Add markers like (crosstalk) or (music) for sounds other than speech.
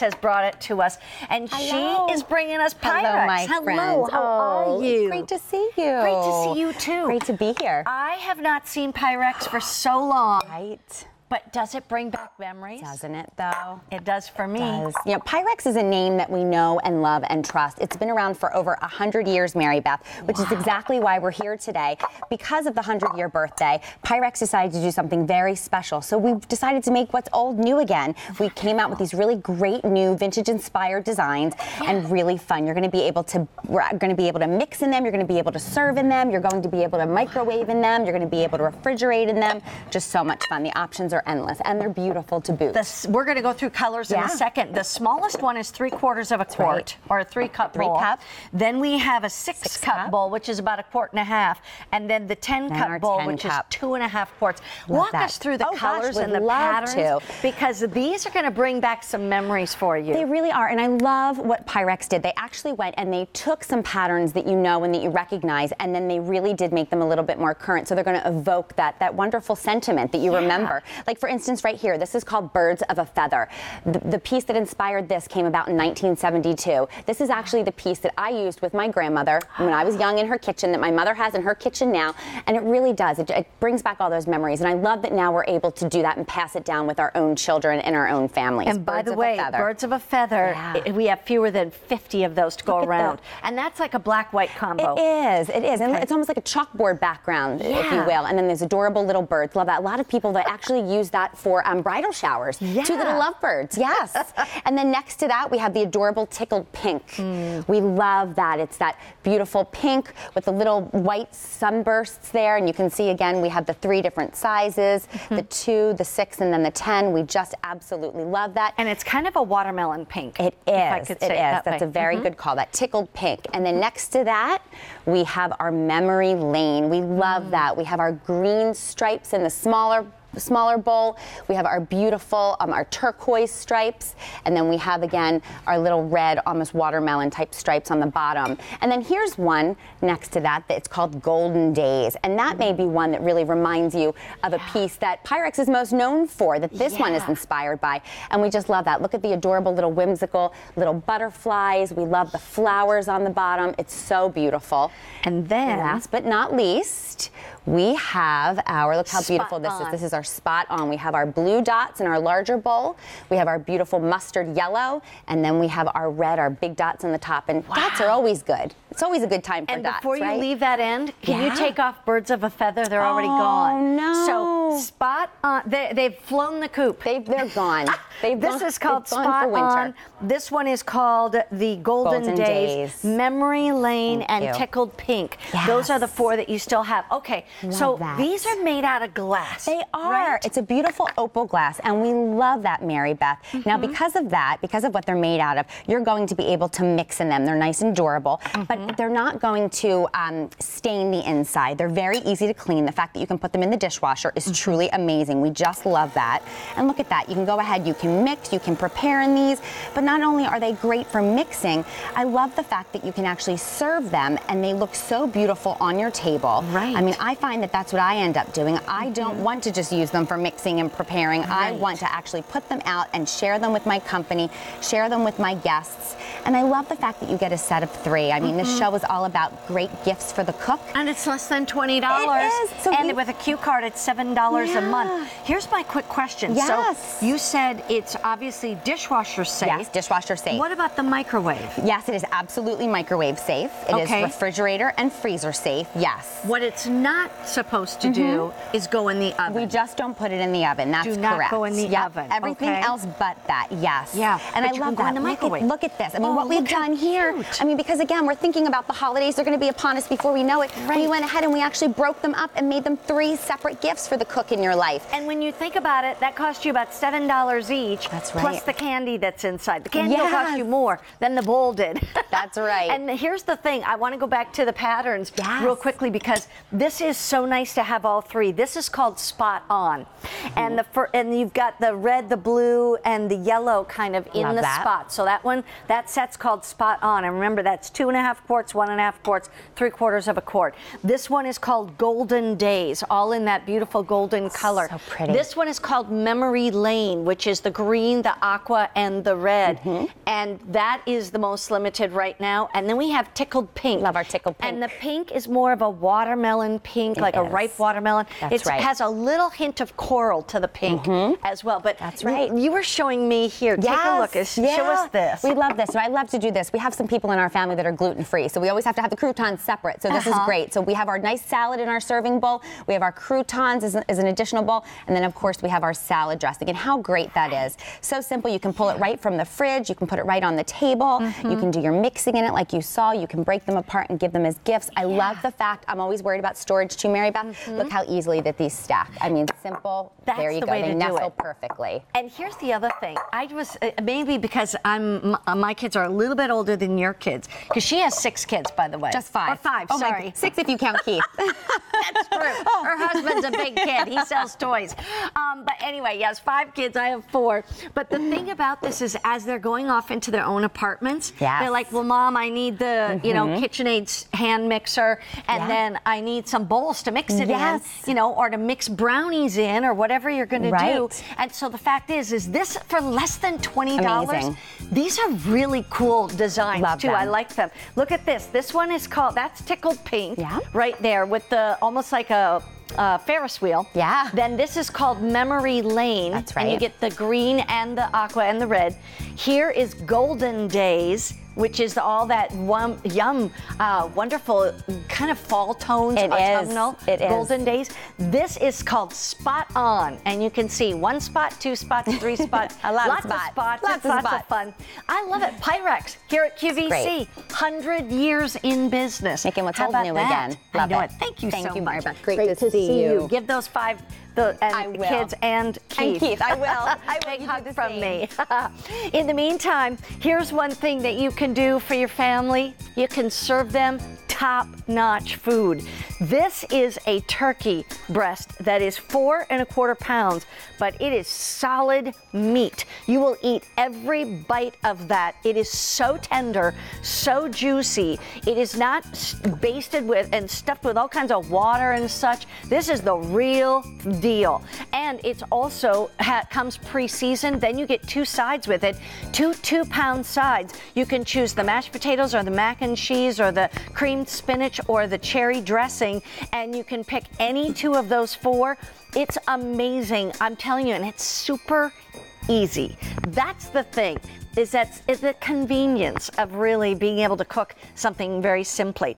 Has brought it to us, and Hello. she is bringing us Pyrex. Hello, my Hello, friends. how oh, are you? Great to see you. Great to see you too. Great to be here. I have not seen Pyrex for so long, right. But does it bring back memories? Doesn't it though? It does for me. does. You know, Pyrex is a name that we know and love and trust. It's been around for over 100 years, Mary Beth, which is exactly why we're here today. Because of the 100 year birthday, Pyrex decided to do something very special. So we've decided to make what's old new again. We came out with these really great new vintage inspired designs and really fun. You're going to be able to we're going to be able to mix in them, you're going to be able to serve in them, you're going to be able to microwave in them, you're going to be able to refrigerate in them. Just so much fun. The options are endless and they're beautiful to boot. The s- we're going to go through colors in a second. The smallest one is three quarters of a quart right. or a three cup Three bowl. cup. Then we have a six, Six cup, cup. bowl, which is about a quart and a half, and then the ten Then cup bowl, 10 which cup. is two and a half quarts. Love Walk that. us through the Oh, colors would and the patterns to. because these are going to bring back some memories for you. They really are. And I love what Pyrex did. They actually went and they took some patterns that you know and that you recognize, and then they really did make them a little bit more current. So they're going to evoke that, that wonderful sentiment that you Yeah. remember. Like, for instance, right here, this is called Birds of a Feather. The, the piece that inspired this came about in 1972. This is actually the piece that I used with my grandmother when I was young in her kitchen, that my mother has in her kitchen now. And it really does. It, it brings back all those memories. And I love that now we're able to do that and pass it down with our own children and our own families. And by Birds the of way, birds of a feather, Yeah. we have fewer than 50 of those to go Look around. And that's like a black white combo. It is. It is. And it's almost like a chalkboard background, if you will. And then there's adorable little birds. Love that. A lot of people that actually use that for um, bridal showers. Two Yeah. little lovebirds. Yes. (laughs) and then next to that, we have the adorable tickled pink. We love that. It's that beautiful pink with the little white sunbursts there. And you can see again, we have the three different sizes the two, the six, and then the 10. We just absolutely love that. And it's kind of a watermelon pink. It is. If I could It is. that That's way. a very Mhm. good call. That tickled pink. And then next to that, we have our memory lane. We love Mm. that. We have our green stripes in the smaller smaller bowl. We have our beautiful, um, our turquoise stripes. And then we have again our little red, almost watermelon type stripes on the bottom. And then here's one next to that that it's called Golden Days. And that may be one that really reminds you of a piece that Pyrex is most known for, that this one is inspired by. And we just love that. Look at the adorable little whimsical little butterflies. We love the flowers on the bottom. It's so beautiful. And then Last but not least, we have our look how Spot beautiful this on. is. This is our spot on. We have our blue dots in our larger bowl. We have our beautiful mustard yellow, and then we have our red, our big dots on the top. And dots are always good. It's always a good time for And dots. before you right? leave that end, can Yeah. you take off birds of a feather? They're already Oh, gone. no. So spot on. They, they've flown the coop. They've, they're gone. (laughs) They've this gone- is called Spot for winter. On. This one is called the Golden, Golden Days, Days. Memory Lane, Thank and you. Tickled Pink. Those are the four that you still have. Okay, so that. these are made out of glass. They are. right? It's a beautiful opal glass, and we love that, Mary Beth. Now, Mm-hmm. because of that, because of what they're made out of, you're going to be able to mix in them. They're nice and durable, Mm-hmm. but they're not going to um, stain the inside. They're very easy to clean. The fact that you can put them in the dishwasher is Mm-hmm. truly amazing. We just love that. And look at that. You can go ahead, you can mix, you can prepare in these, but not only are they great for mixing, I love the fact that you can actually serve them and they look so beautiful on your table. Right. I mean, I find that that's what I end up doing. I don't want to just use them for mixing and preparing. I want to actually put them out and share them with my company, share them with my guests. And I love the fact that you get a set of three. I mean, this show is all about great gifts for the cook. And it's less than twenty dollars. It is. So and we- with a Q card, it's seven dollars a month. Here's my quick question. Yes. So you said it's obviously dishwasher safe. Yes, dishwasher safe. What about the microwave? Yes, it is absolutely microwave safe. It is Okay. refrigerator and freezer safe. Yes. What it's not supposed to do mm-hmm. is go in the oven. We just don't put it in the oven. That's Do not correct. go in the Yep, oven, Everything okay? else but that. Yes. Yeah, And I love that. in the Look at- microwave. Look at, this. I mean, Oh, what we've done here. cute. I mean, because again, we're thinking about the holidays. They're going to be upon us before we know it. We went ahead and we actually broke them up and made them three separate gifts for the cook in your life. and when you think about it, that cost you about seven dollars each. That's right. Plus the candy that's inside. The candy will cost you more than the bowl did. (laughs) That's right. and here's the thing. I want to go back to the patterns Yes. real quickly because this is so nice to have all three. This is called Spot On, and the and you've got the red, the blue, and the yellow kind of in Love the that. spot. So that one, that set's called Spot On. And remember, that's two and a half quarts, one and a half quarts, three quarters of a quart. This one is called Golden Days, all in that beautiful golden. color. So pretty. This one is called Memory Lane, which is the green, the aqua, and the red. Mm-hmm. And that is the most limited right now. And then we have tickled pink. Love our tickled pink. And the pink is more of a watermelon pink, like a ripe watermelon. That's it right. has a little hint of coral to the pink as well. But That's right. You were showing me here. Take a look. Yes, Show us this. We love this. I love to do this. We have some people in our family that are gluten free, so we always have to have the croutons separate. So this Uh-huh. is great. So we have our nice salad in our serving bowl. We have our croutons as, as an additional bowl, and then of course we have our salad dressing. And how great that is! So simple. You can pull it right from the fridge. You can put it right on the table. Mm-hmm. You can do your mixing in it like you saw. You can break them apart and give them as gifts. I love the fact. I'm always worried about storage too, Mary Beth. Look how easily that these stack. I mean, simple. Mm-hmm. That's there you the go. way they to do nestle it. perfectly. And here's the other thing. I was uh, maybe because I'm uh, my kids are a little bit older than your kids because she has six kids, by the way. Just five. Or five. Oh my sorry. God. (laughs) Six if you count Keith. That's. (laughs) Her husband's a big kid. He sells toys. Um, but anyway, yes, five kids. I have four. But the thing about this is, as they're going off into their own apartments, Yes. they're like, "Well, mom, I need the you know KitchenAid hand mixer, and Yeah. then I need some bowls to mix it Yes. in, you know, or to mix brownies in, or whatever you're going to do." Right. And so the fact is, is this for less than twenty dollars? These are really cool designs Love too. them. I like them. Look at this. This one is called that's tickled pink. Yeah. Right there with the almost like a. Uh, Ferris wheel. Yeah. Then this is called Memory Lane. That's right. And you get the green and the aqua and the red. Here is Golden Days, which is all that wum, yum, uh, wonderful kind of fall tones It is. autumnal. It is. Golden Days. This is called Spot On, and you can see one spot, two spots, three (laughs) spots. A lot of lots of spots. Lots It's of lots spots. of fun. I love it. Pyrex here at QVC, 100 years in business. Making what's How old about new that? again. I know it. it. Thank you Thank so you, much. Mary Beth. Great to see you. Give those five the and kids and Keith. Keith, I will. I will. (laughs) Big hug from same. me. (laughs) In the meantime, here's one thing that you can do for your family. You can serve them top-notch food. This is a turkey breast that is four and a quarter pounds, but it is solid meat. You will eat every bite of that. It is so tender, so juicy. It is not basted with and stuffed with all kinds of water and such. This is the real deal. And it's also ha- comes pre-seasoned. Then you get two sides with it, two two-pound sides. You can choose the mashed potatoes or the mac and cheese or the spinach or the cherry dressing, and you can pick any two of those four. It's amazing. I'm telling you, and it's super easy. That's the thing. Is that is the convenience of really being able to cook something very simply.